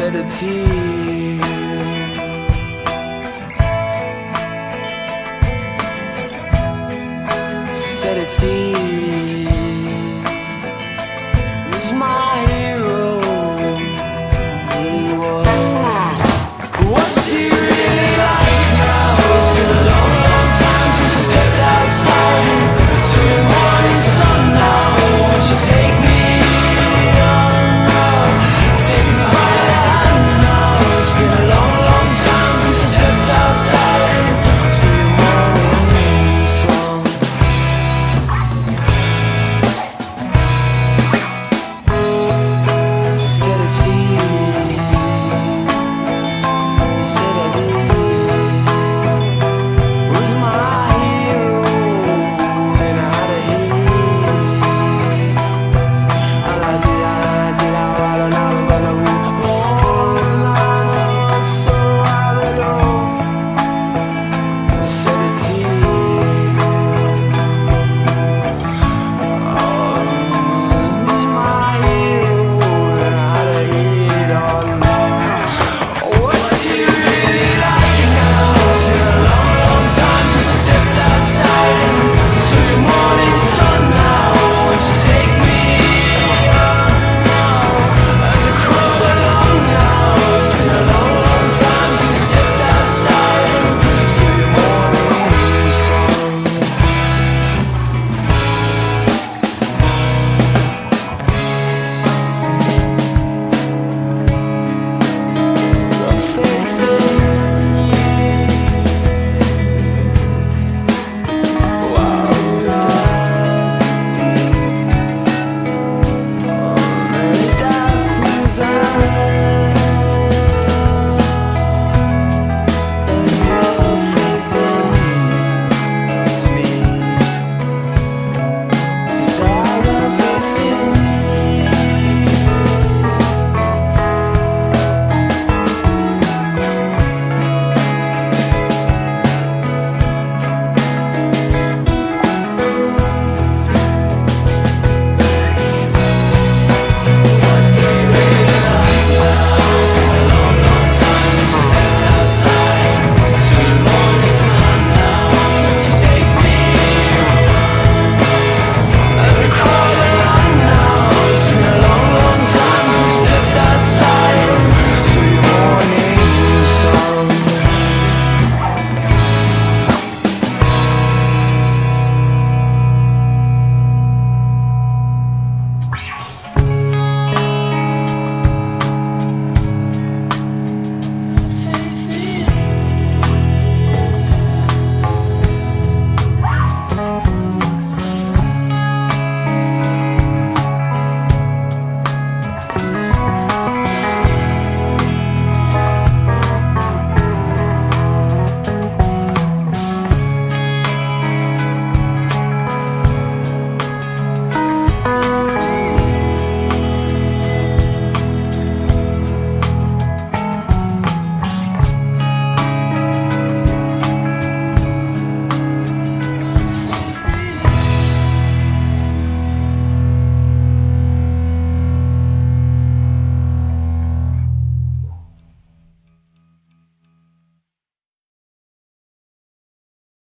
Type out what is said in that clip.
shed a tear. Shed a tear.